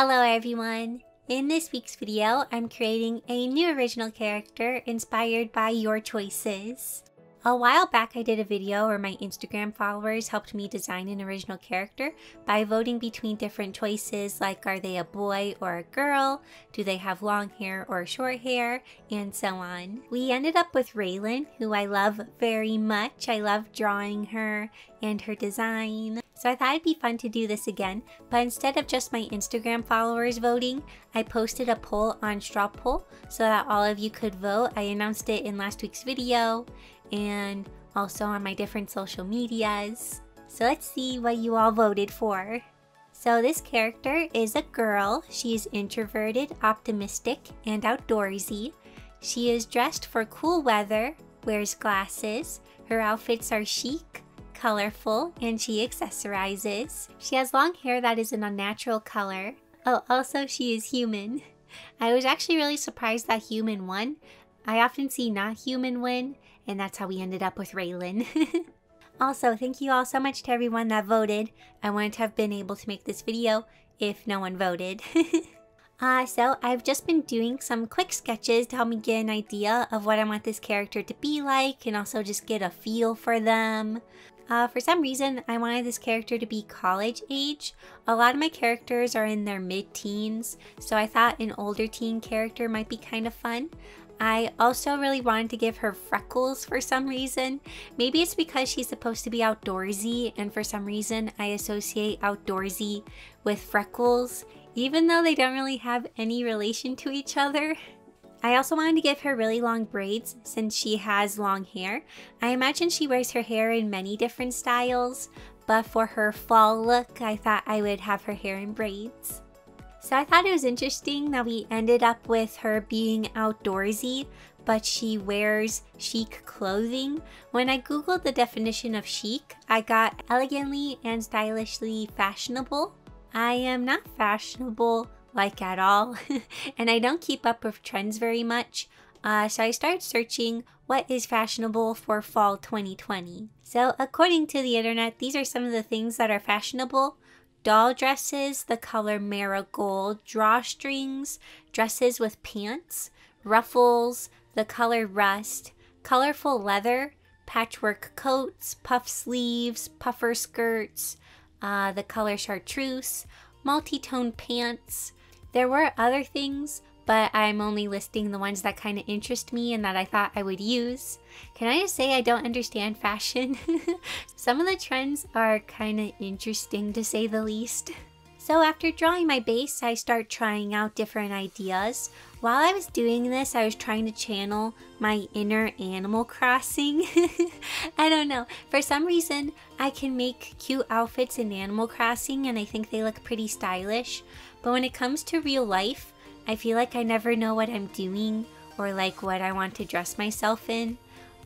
Hello everyone! In this week's video, I'm creating a new original character inspired by your choices. A while back I did a video where my Instagram followers helped me design an original character by voting between different choices like are they a boy or a girl, do they have long hair or short hair, and so on. We ended up with Raylan, who I love very much. I love drawing her and her design. So I thought it'd be fun to do this again, but instead of just my Instagram followers voting, I posted a poll on Straw Poll so that all of you could vote. I announced it in last week's video and also on my different social medias. So let's see what you all voted for. So this character is a girl. She's introverted, optimistic, and outdoorsy. She is dressed for cool weather, wears glasses, her outfits are chic, colorful, and she accessorizes. She has long hair that is an unnatural color. Oh, also she is human. I was actually really surprised that human won. I often see not human win, and that's how we ended up with Raylan. also, thank you all so much to everyone that voted. I wouldn't have been able to make this video if no one voted. Uh, so I've just been doing some quick sketches to help me get an idea of what I want this character to be like and also just get a feel for them. Uh, for some reason, I wanted this character to be college age. A lot of my characters are in their mid-teens, so I thought an older teen character might be kind of fun. I also really wanted to give her freckles for some reason. Maybe it's because she's supposed to be outdoorsy, and for some reason I associate outdoorsy with freckles, even though they don't really have any relation to each other. I also wanted to give her really long braids since she has long hair. I imagine she wears her hair in many different styles, but for her fall look, I thought I would have her hair in braids. So I thought it was interesting that we ended up with her being outdoorsy, but she wears chic clothing. When I googled the definition of chic, I got elegantly and stylishly fashionable. I am not fashionable, like at all, and I don't keep up with trends very much. Uh, so I started searching what is fashionable for fall 2020. So according to the internet, these are some of the things that are fashionable. Doll dresses, the color marigold, drawstrings, dresses with pants, ruffles, the color rust, colorful leather, patchwork coats, puff sleeves, puffer skirts, uh, the color chartreuse, multi-tone pants, there were other things, but I'm only listing the ones that kind of interest me and that I thought I would use. Can I just say I don't understand fashion? Some of the trends are kind of interesting to say the least. So after drawing my base, I start trying out different ideas. While I was doing this, I was trying to channel my inner Animal Crossing. I don't know. For some reason, I can make cute outfits in Animal Crossing and I think they look pretty stylish. But when it comes to real life, I feel like I never know what I'm doing or like what I want to dress myself in.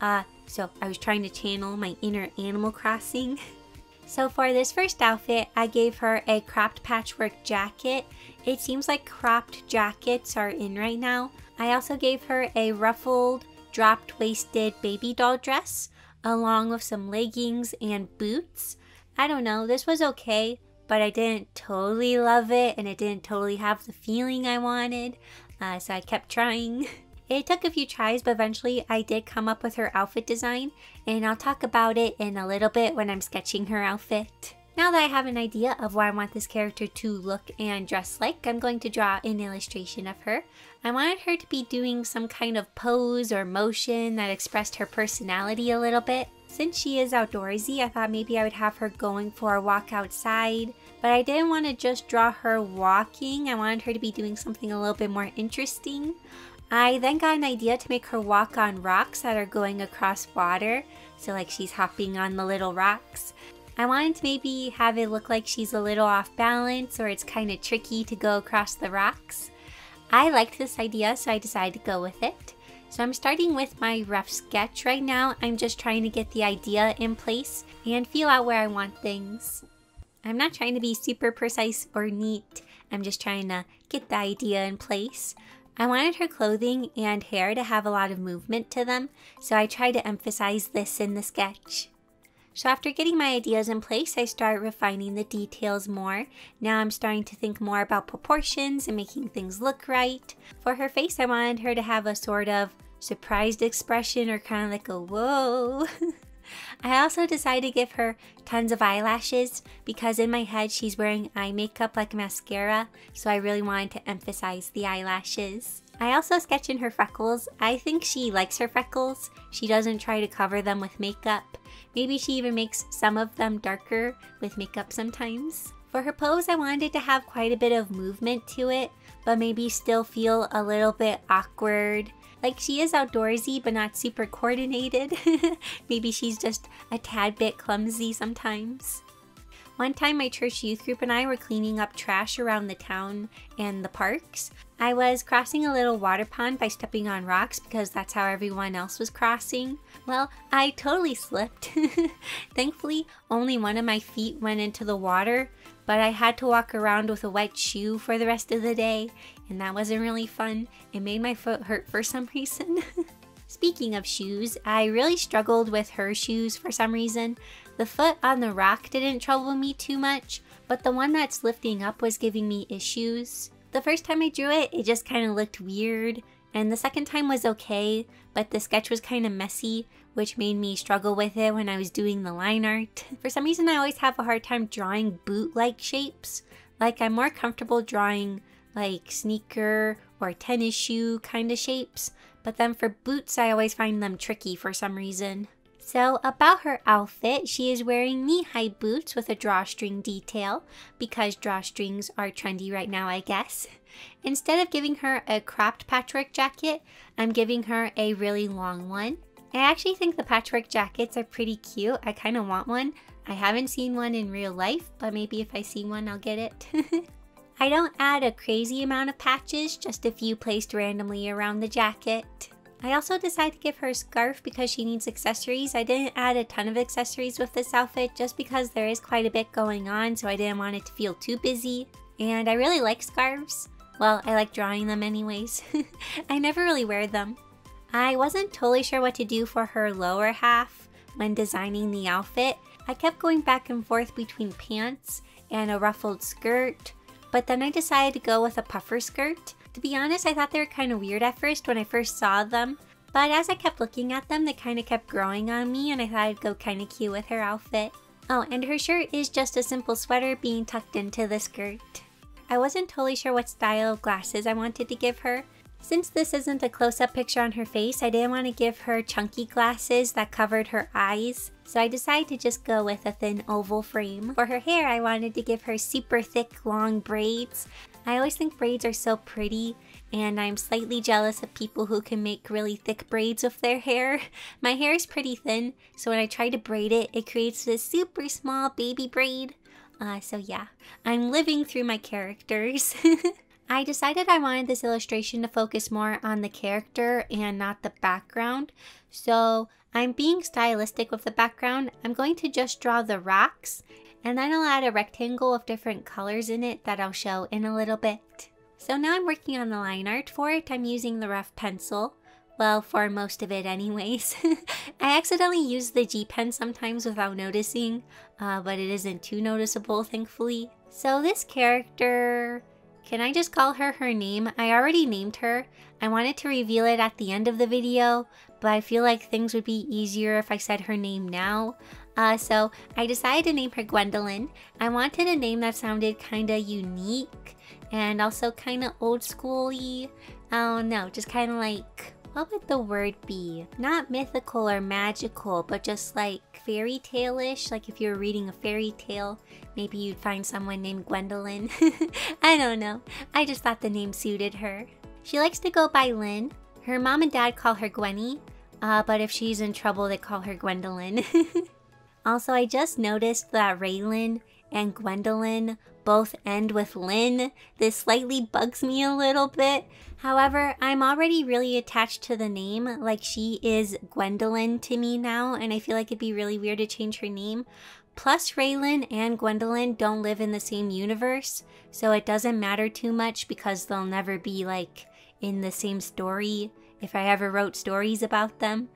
Uh, so I was trying to channel my inner Animal Crossing. so for this first outfit, I gave her a cropped patchwork jacket. It seems like cropped jackets are in right now. I also gave her a ruffled, dropped waisted baby doll dress along with some leggings and boots. I don't know, this was okay but I didn't totally love it and it didn't totally have the feeling I wanted. Uh, so I kept trying. It took a few tries, but eventually I did come up with her outfit design, and I'll talk about it in a little bit when I'm sketching her outfit. Now that I have an idea of what I want this character to look and dress like, I'm going to draw an illustration of her. I wanted her to be doing some kind of pose or motion that expressed her personality a little bit. Since she is outdoorsy, I thought maybe I would have her going for a walk outside, but I didn't want to just draw her walking. I wanted her to be doing something a little bit more interesting. I then got an idea to make her walk on rocks that are going across water, so like she's hopping on the little rocks. I wanted to maybe have it look like she's a little off balance or it's kind of tricky to go across the rocks. I liked this idea, so I decided to go with it. So I'm starting with my rough sketch right now. I'm just trying to get the idea in place and feel out where I want things. I'm not trying to be super precise or neat. I'm just trying to get the idea in place. I wanted her clothing and hair to have a lot of movement to them, so I tried to emphasize this in the sketch. So after getting my ideas in place, I start refining the details more. Now I'm starting to think more about proportions and making things look right. For her face, I wanted her to have a sort of surprised expression or kind of like a whoa. I also decided to give her tons of eyelashes because in my head she's wearing eye makeup like mascara, so I really wanted to emphasize the eyelashes. I also sketch in her freckles. I think she likes her freckles. She doesn't try to cover them with makeup. Maybe she even makes some of them darker with makeup sometimes. For her pose, I wanted to have quite a bit of movement to it, but maybe still feel a little bit awkward like she is outdoorsy but not super coordinated. Maybe she's just a tad bit clumsy sometimes. One time my church youth group and I were cleaning up trash around the town and the parks. I was crossing a little water pond by stepping on rocks because that's how everyone else was crossing. Well, I totally slipped. Thankfully, only one of my feet went into the water, but I had to walk around with a wet shoe for the rest of the day, and that wasn't really fun. It made my foot hurt for some reason. Speaking of shoes, I really struggled with her shoes for some reason. The foot on the rock didn't trouble me too much, but the one that's lifting up was giving me issues. The first time I drew it, it just kind of looked weird, and the second time was okay, but the sketch was kind of messy, which made me struggle with it when I was doing the line art. For some reason, I always have a hard time drawing boot-like shapes. Like, I'm more comfortable drawing like sneaker or tennis shoe kind of shapes, but then for boots, I always find them tricky for some reason. So about her outfit, she is wearing knee-high boots with a drawstring detail because drawstrings are trendy right now, I guess. Instead of giving her a cropped patchwork jacket, I'm giving her a really long one. I actually think the patchwork jackets are pretty cute. I kind of want one. I haven't seen one in real life, but maybe if I see one, I'll get it. I don't add a crazy amount of patches, just a few placed randomly around the jacket. I also decided to give her a scarf because she needs accessories. I didn't add a ton of accessories with this outfit just because there is quite a bit going on, so I didn't want it to feel too busy. And I really like scarves. Well, I like drawing them anyways. I never really wear them. I wasn't totally sure what to do for her lower half when designing the outfit. I kept going back and forth between pants and a ruffled skirt, but then I decided to go with a puffer skirt. To be honest, I thought they were kind of weird at first when I first saw them, but as I kept looking at them, they kind of kept growing on me and I thought it'd go kind of cute with her outfit. Oh, and her shirt is just a simple sweater being tucked into the skirt. I wasn't totally sure what style of glasses I wanted to give her, since this isn't a close-up picture on her face, I didn't want to give her chunky glasses that covered her eyes, so I decided to just go with a thin oval frame. For her hair, I wanted to give her super thick, long braids. I always think braids are so pretty, and I'm slightly jealous of people who can make really thick braids with their hair. My hair is pretty thin, so when I try to braid it, it creates this super small baby braid. Uh, so yeah, I'm living through my characters. I decided I wanted this illustration to focus more on the character and not the background. So I'm being stylistic with the background. I'm going to just draw the rocks and then I'll add a rectangle of different colors in it that I'll show in a little bit. So now I'm working on the line art for it. I'm using the rough pencil. Well, for most of it anyways. I accidentally use the G pen sometimes without noticing, uh, but it isn't too noticeable, thankfully. So this character can I just call her her name? I already named her. I wanted to reveal it at the end of the video, but I feel like things would be easier if I said her name now. Uh, so I decided to name her Gwendolyn. I wanted a name that sounded kind of unique and also kind of old schooly. I don't know, just kind of like what would the word be? Not mythical or magical, but just like fairy tale-ish. Like if you're reading a fairy tale, maybe you'd find someone named Gwendolyn. I don't know. I just thought the name suited her. She likes to go by Lynn. Her mom and dad call her Gwenny, uh, but if she's in trouble, they call her Gwendolyn. also, I just noticed that Raylan and Gwendolyn both end with Lynn. This slightly bugs me a little bit. However, I'm already really attached to the name, like she is Gwendolyn to me now, and I feel like it'd be really weird to change her name. Plus, Raylan and Gwendolyn don't live in the same universe, so it doesn't matter too much because they'll never be like in the same story if I ever wrote stories about them.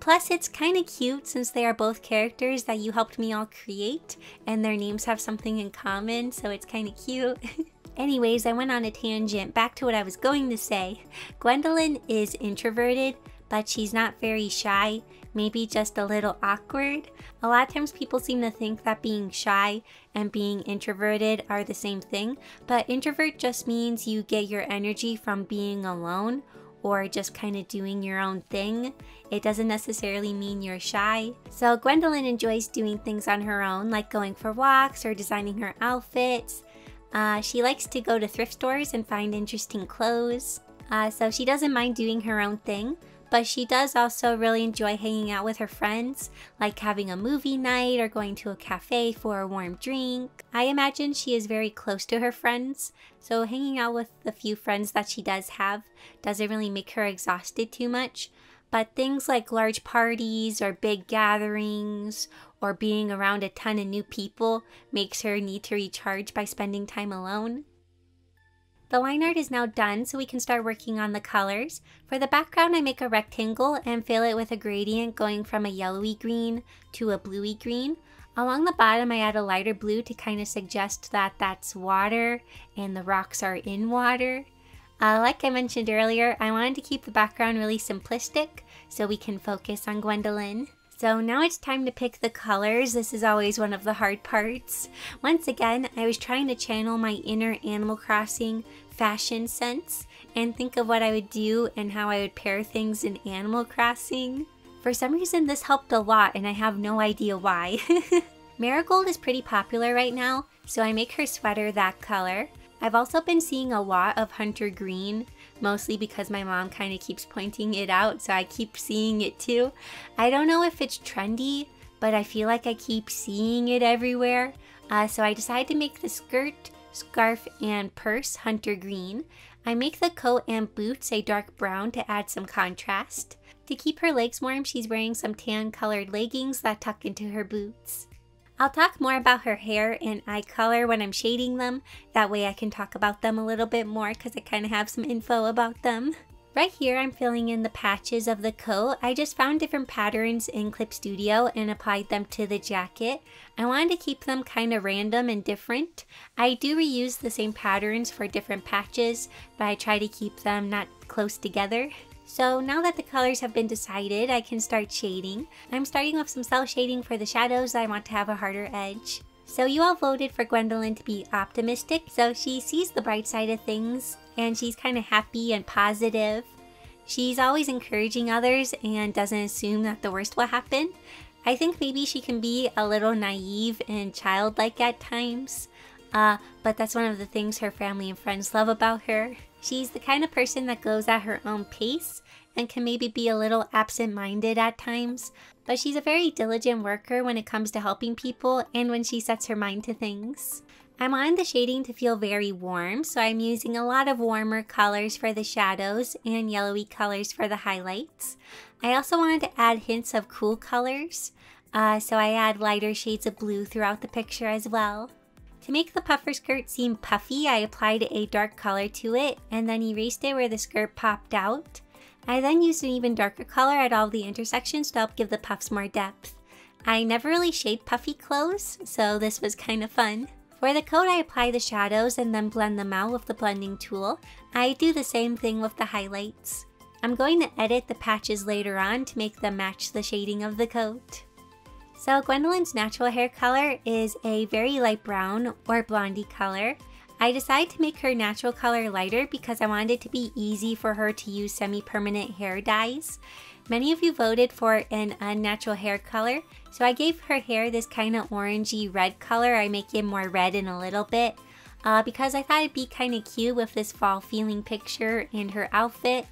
Plus, it's kind of cute since they are both characters that you helped me all create, and their names have something in common, so it's kind of cute. Anyways, I went on a tangent. Back to what I was going to say. Gwendolyn is introverted, but she's not very shy, maybe just a little awkward. A lot of times people seem to think that being shy and being introverted are the same thing, but introvert just means you get your energy from being alone or just kind of doing your own thing. It doesn't necessarily mean you're shy. So Gwendolyn enjoys doing things on her own, like going for walks or designing her outfits. Uh, she likes to go to thrift stores and find interesting clothes. Uh, so she doesn't mind doing her own thing, but she does also really enjoy hanging out with her friends, like having a movie night or going to a cafe for a warm drink. I imagine she is very close to her friends, so hanging out with the few friends that she does have doesn't really make her exhausted too much. But things like large parties or big gatherings or being around a ton of new people makes her need to recharge by spending time alone. The line art is now done so we can start working on the colors. For the background I make a rectangle and fill it with a gradient going from a yellowy green to a bluey green. Along the bottom I add a lighter blue to kind of suggest that that's water and the rocks are in water. Uh, like I mentioned earlier, I wanted to keep the background really simplistic so we can focus on Gwendolyn. So now it's time to pick the colors. This is always one of the hard parts. Once again, I was trying to channel my inner Animal Crossing fashion sense and think of what I would do and how I would pair things in Animal Crossing. For some reason this helped a lot and I have no idea why. Marigold is pretty popular right now, so I make her sweater that color. I've also been seeing a lot of Hunter Green, mostly because my mom kind of keeps pointing it out, so I keep seeing it too. I don't know if it's trendy, but I feel like I keep seeing it everywhere. Uh, so I decided to make the skirt, scarf, and purse hunter green. I make the coat and boots a dark brown to add some contrast. To keep her legs warm, she's wearing some tan colored leggings that tuck into her boots. I'll talk more about her hair and eye color when I'm shading them. That way I can talk about them a little bit more because I kind of have some info about them. Right here, I'm filling in the patches of the coat. I just found different patterns in Clip Studio and applied them to the jacket. I wanted to keep them kind of random and different. I do reuse the same patterns for different patches, but I try to keep them not close together. So now that the colors have been decided, I can start shading. I'm starting with some cel shading for the shadows I want to have a harder edge. So you all voted for Gwendolyn to be optimistic, so she sees the bright side of things and she's kind of happy and positive. She's always encouraging others and doesn't assume that the worst will happen. I think maybe she can be a little naive and childlike at times, uh, but that's one of the things her family and friends love about her. She's the kind of person that goes at her own pace and can maybe be a little absent minded at times, but she's a very diligent worker when it comes to helping people and when she sets her mind to things. I'm on the shading to feel very warm, so I'm using a lot of warmer colors for the shadows and yellowy colors for the highlights. I also wanted to add hints of cool colors, uh, so I add lighter shades of blue throughout the picture as well. To make the puffer skirt seem puffy, I applied a dark color to it and then erased it where the skirt popped out. I then used an even darker color at all the intersections to help give the puffs more depth. I never really shade puffy clothes, so this was kind of fun. For the coat, I apply the shadows and then blend them out with the blending tool. I do the same thing with the highlights. I'm going to edit the patches later on to make them match the shading of the coat. So Gwendolyn's natural hair color is a very light brown or blondie color. I decided to make her natural color lighter because I wanted it to be easy for her to use semi-permanent hair dyes. Many of you voted for an unnatural hair color, so I gave her hair this kind of orangey red color. I make it more red in a little bit uh, because I thought it'd be kind of cute with this fall feeling picture and her outfit.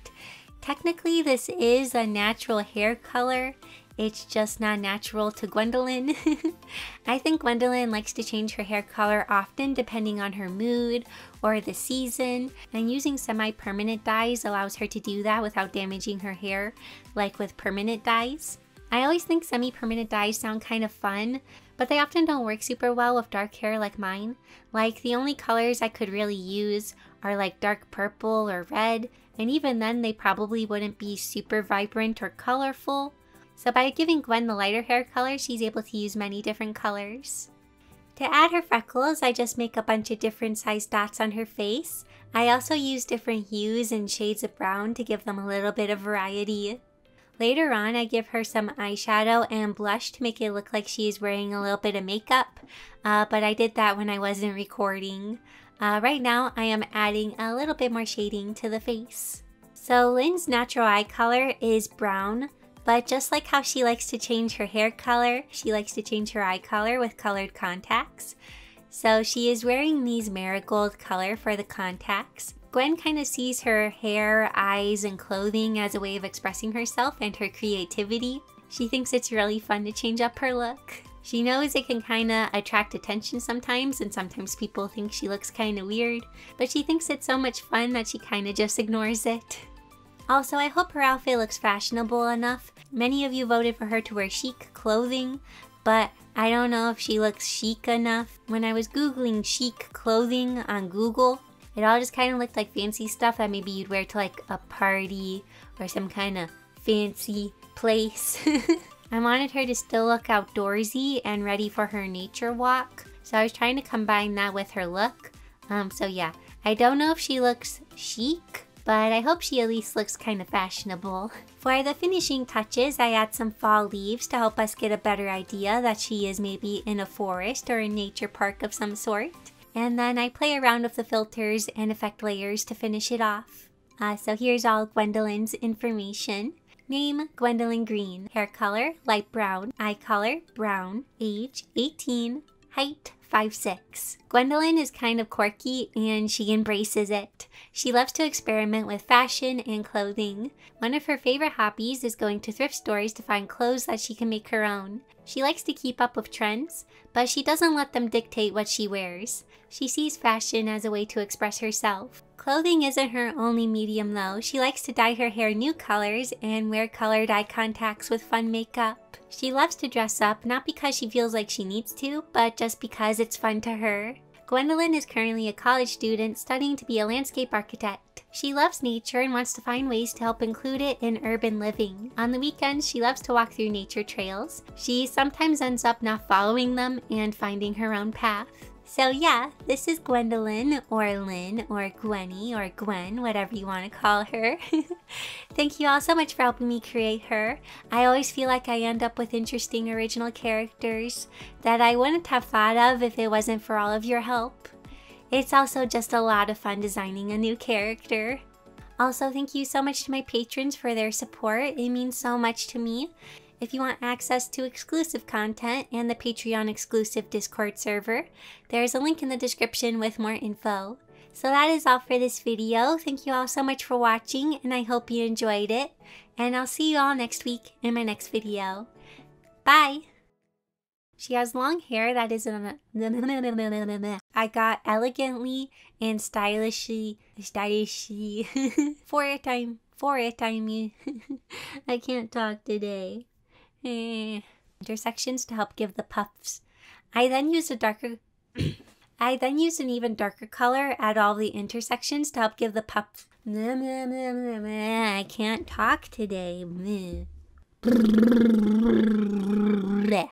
Technically, this is a natural hair color. It's just not natural to Gwendolyn. I think Gwendolyn likes to change her hair color often depending on her mood or the season, and using semi-permanent dyes allows her to do that without damaging her hair, like with permanent dyes. I always think semi-permanent dyes sound kind of fun, but they often don't work super well with dark hair like mine. Like, the only colors I could really use are like dark purple or red, and even then they probably wouldn't be super vibrant or colorful. So by giving Gwen the lighter hair color, she's able to use many different colors. To add her freckles, I just make a bunch of different sized dots on her face. I also use different hues and shades of brown to give them a little bit of variety. Later on, I give her some eyeshadow and blush to make it look like she's wearing a little bit of makeup, uh, but I did that when I wasn't recording. Uh, right now, I am adding a little bit more shading to the face. So Lynn's natural eye color is brown, but just like how she likes to change her hair color, she likes to change her eye color with colored contacts. So she is wearing these marigold color for the contacts. Gwen kind of sees her hair, eyes, and clothing as a way of expressing herself and her creativity. She thinks it's really fun to change up her look. She knows it can kind of attract attention sometimes, and sometimes people think she looks kind of weird, but she thinks it's so much fun that she kind of just ignores it. Also, I hope her outfit looks fashionable enough. Many of you voted for her to wear chic clothing, but I don't know if she looks chic enough. When I was googling chic clothing on Google, it all just kind of looked like fancy stuff that maybe you'd wear to like a party or some kind of fancy place. I wanted her to still look outdoorsy and ready for her nature walk. So I was trying to combine that with her look. Um, so yeah, I don't know if she looks chic, but I hope she at least looks kind of fashionable. For the finishing touches, I add some fall leaves to help us get a better idea that she is maybe in a forest or a nature park of some sort. And then I play around with the filters and effect layers to finish it off. Uh, so here's all Gwendolyn's information. Name, Gwendolyn Green. Hair color, light brown. Eye color, brown. Age, 18. Height, 5'6". Gwendolyn is kind of quirky and she embraces it. She loves to experiment with fashion and clothing. One of her favorite hobbies is going to thrift stores to find clothes that she can make her own. She likes to keep up with trends, but she doesn't let them dictate what she wears. She sees fashion as a way to express herself. Clothing isn't her only medium though. She likes to dye her hair new colors and wear colored eye contacts with fun makeup. She loves to dress up not because she feels like she needs to, but just because it's fun to her. Gwendolyn is currently a college student studying to be a landscape architect. She loves nature and wants to find ways to help include it in urban living. On the weekends, she loves to walk through nature trails. She sometimes ends up not following them and finding her own path. So yeah, this is Gwendolyn or Lynn or Gwenny or Gwen, whatever you want to call her. Thank you all so much for helping me create her. I always feel like I end up with interesting original characters that I wouldn't have thought of if it wasn't for all of your help. It's also just a lot of fun designing a new character. Also, thank you so much to my patrons for their support. It means so much to me. If you want access to exclusive content and the Patreon exclusive Discord server, there is a link in the description with more info. So that is all for this video. Thank you all so much for watching and I hope you enjoyed it. And I'll see you all next week in my next video. Bye! She has long hair that is I got elegantly and stylishly stylishly for a time for a time I can't talk today. Eh, intersections to help give the puffs. I then use a darker I then use an even darker color at all the intersections to help give the puffs. I can't talk today.